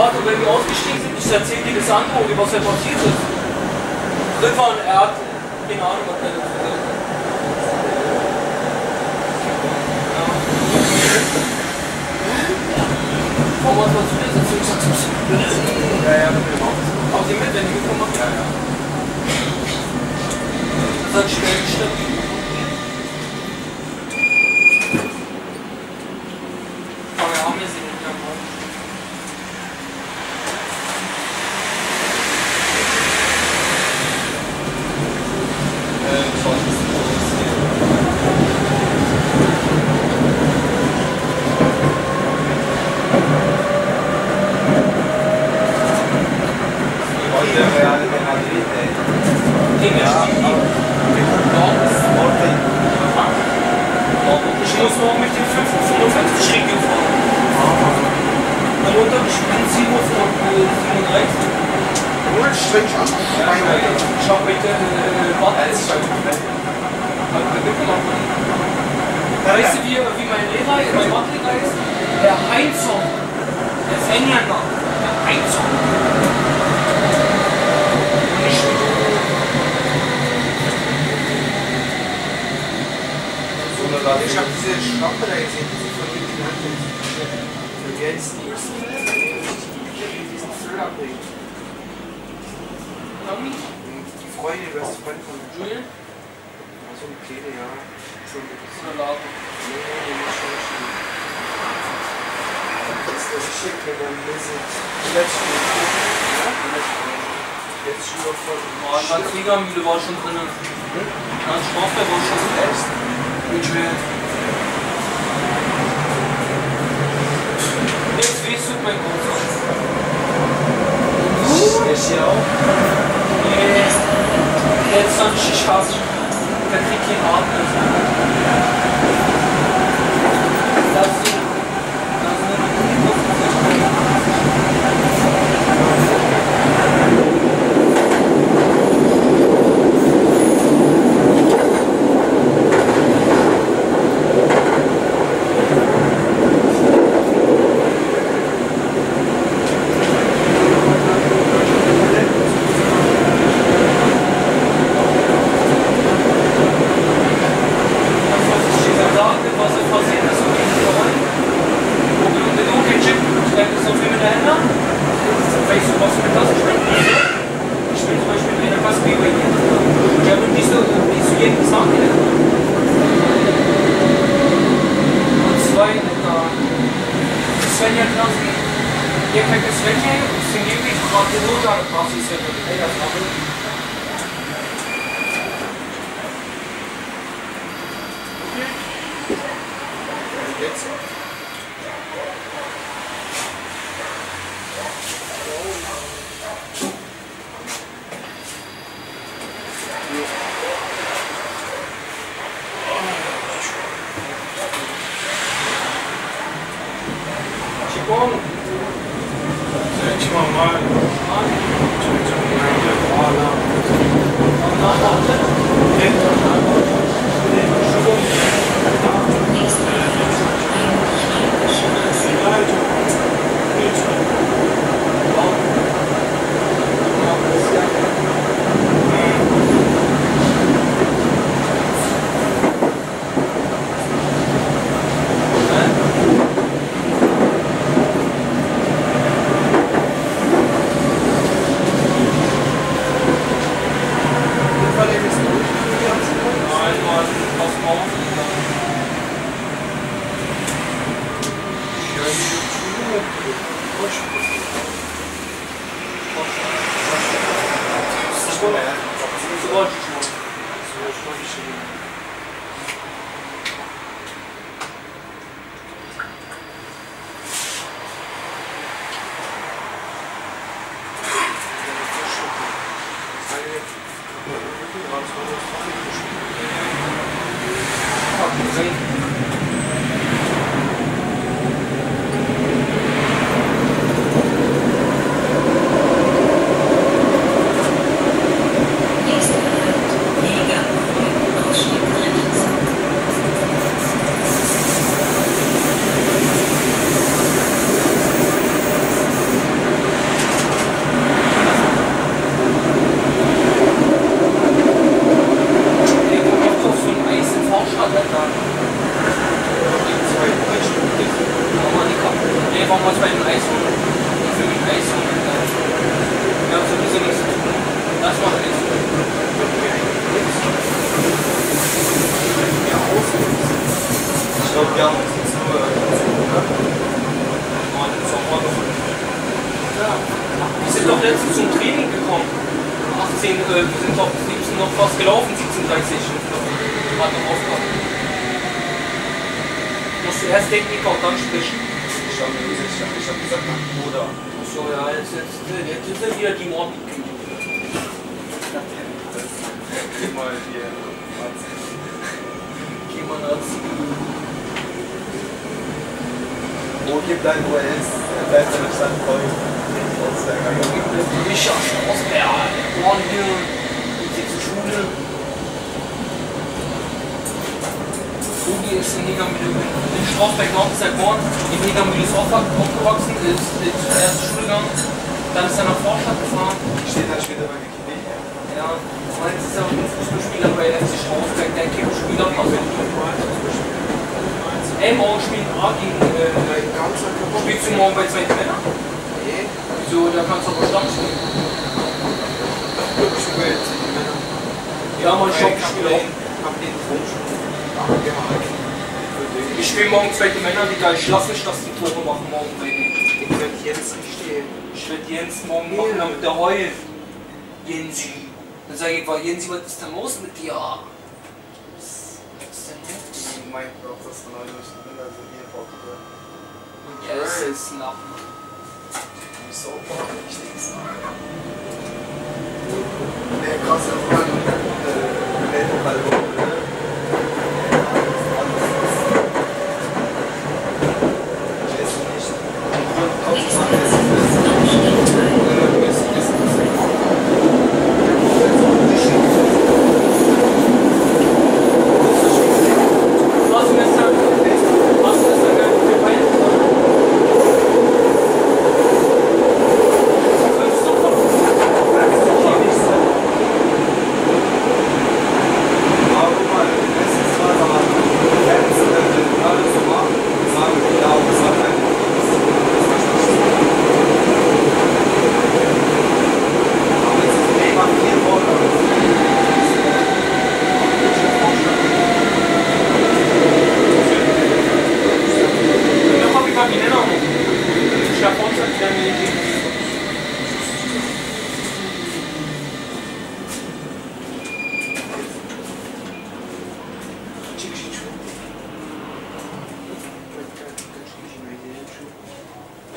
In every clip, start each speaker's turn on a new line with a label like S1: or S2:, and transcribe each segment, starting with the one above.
S1: Warte, wenn wir ausgestiegen sind, ich erzähle dir das andere, was ja passiert ist. Stefan, er hat keine Ahnung, was er sagt. Komm, was war zu dir? Jetzt ich sag's Ja, ja, mit dem Auto. Auch die mit, wenn die mitkommen? Ja, ja. Das hat schnell gestimmt. Aber wir haben hier sie nicht mehr.
S2: Heute Real de Madrid, ey.
S1: Gegen
S2: Ja,
S1: Spiel.
S2: aber Sporting.
S1: Ich muss morgen mit dem 555 Regio fahren. Am Montag spielen 7 Uhr von äh, 37. Habe heute äh, Warteis. Hab ich mitgemacht. Weißt du, wie, wie mein Lehrer, mein Mathelehrer ist? Der Heinzong. Der ist Engländer. Der Heinzong.
S2: Ich hab diese Schlampe da gesehen, diese von ihm genannt ist. Wie heißt die? Diesen Thriller bringt.
S1: Tommy?
S2: Die Freundin, du hast die Freundin von
S1: Julian?
S2: So eine Kleine, ja. Schon ein bisschen.
S1: Oder Lago?
S2: Nee, nee, ist schon schon. Das ist das schickt mir dann letzte Ja? Die letzte Jetzt schon von.
S1: Oh, in der Kriegermühle war schon drin. Hans Strafberg war schon drin.
S2: Echt?
S1: Mit schwer. Jetzt mein Großer.
S2: Ist hier auch?
S1: Nee. Jetzt dann ich hasse. Der kriegt keinen Atem. Das ist. Das ist. Das, was ich dir gesagt habe, was passiert ist, und ich dabei. Und wenn du okay chip, schreibt es so viel mit der Händen. Weißt
S3: очень вкусно. Wir
S1: sind doch 17 noch fast gelaufen, 17.30 Hat noch aufgehört. Musst du erst Techniker und dann sprechen.
S3: Ich habe ich hab, ich hab gesagt, mein Bruder.
S1: So, ja, jetzt, jetzt, jetzt sind wieder die Morbid.
S3: Geh mal hier.
S1: Geh mal nach.
S3: Wo gibt dein OS? Bleibt deine Stadt voll.
S1: Ich aus der Ohren hier, Rugi ist in Negermühle, in Strausberg noch seit Born, in Negermühle ist aufgewachsen, ist, ist zur ersten Schule gegangen, dann ist er nach Vorstadt gefahren.
S3: Steht da später bei Wikipedia.
S1: Ja, und jetzt ist er auch ein Fußballspieler bei FC Strausberg, der Kippspieler aus Ey, morgen spielt A gegen, äh, spielst du morgen bei zwei Männer? So, da kannst du aber Stamm spielen. Ja, mal Stoppspieler. Ich spiele morgen zweite Männer, die geil lassen ich das die Tore machen morgen bei denen. Ich werde Jens morgen machen, damit der heult. Jensi. Dann sage ich, Jensi, was ist denn los mit dir? Was ist denn los? Und er ist jetzt lachen.
S3: So, ich nichts. Der krasse Freund, äh, Weltball, Ich esse nicht. Und Hauptsache es ist
S1: Was ist das denn? Was ist das denn für Wein? Fünf Suppe.
S3: Aber guck mal, es ist zwar aber Fans, wenn wir gerade so machen, sagen, ja, das hat ein Aber es ist mega viel Worte.
S1: Noch hab ich Kabine noch. Ich hab uns erklären, wie die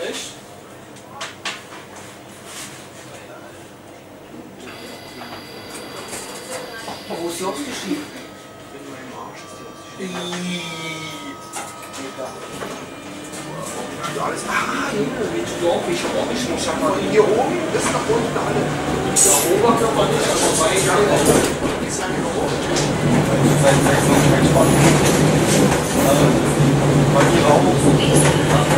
S1: Echt? Wo ist die ausgeschrieben?
S2: Alles. Ah,
S1: Junge, auch, ich muss ja mal
S2: hier oben bis nach unten alle.
S1: Der Oberkörper nicht, aber Beine.
S2: Ist ja genau.
S3: Seit sechs Wochen kein Sport. Also, bei mir auch.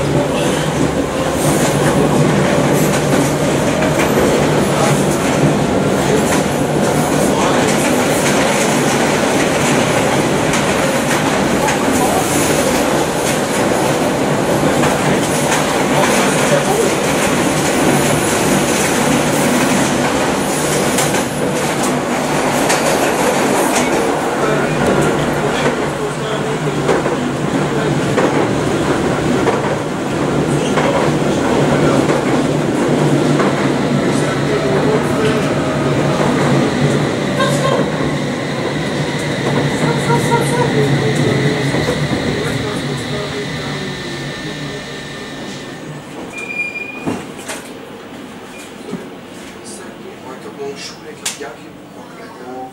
S2: Heute morgen Schule, ich hab Jacke noch gleich hoch.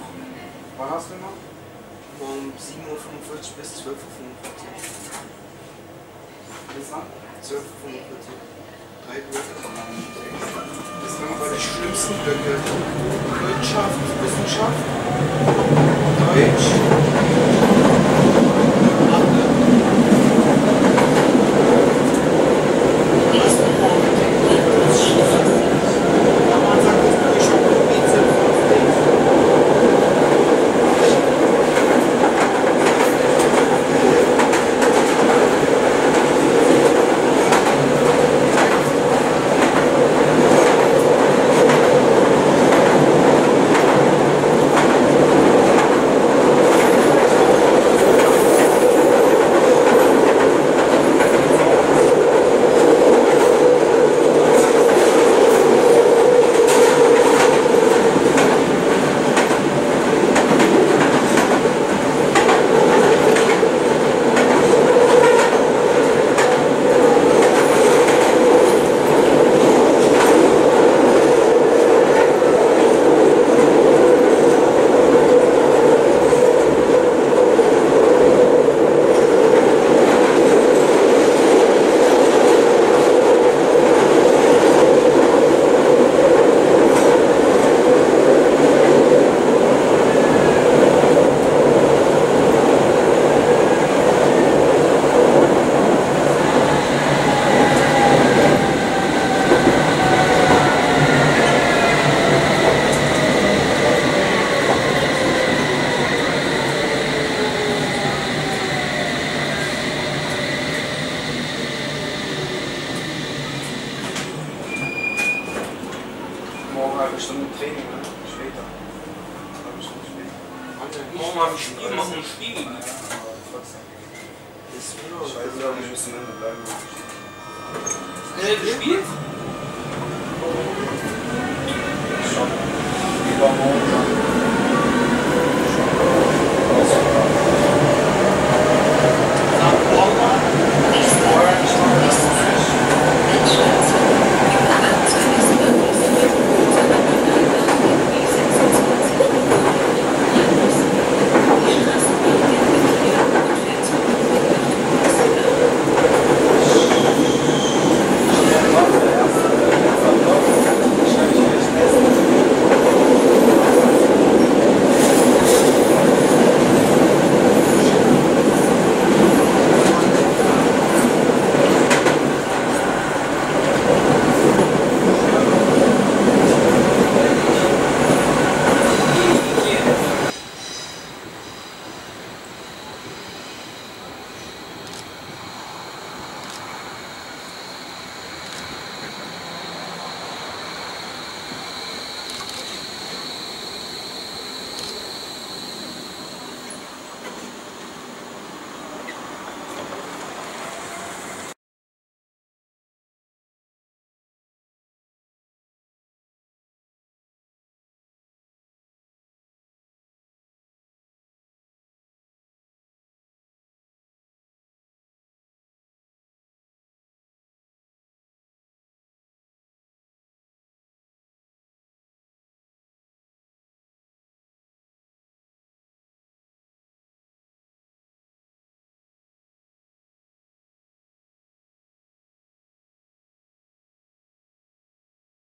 S3: Wann hast du noch?
S2: Um 7.45 Uhr bis 12.45 Uhr.
S3: Bis wann?
S2: 12.45 Uhr. Drei Blöcke. Das waren aber die schlimmsten Blöcke. Wirtschaft, Wissenschaft, Deutsch,
S3: Scheiße, aber ich muss am Ende bleiben.
S1: Schnell gespielt?
S3: Schon. Montag.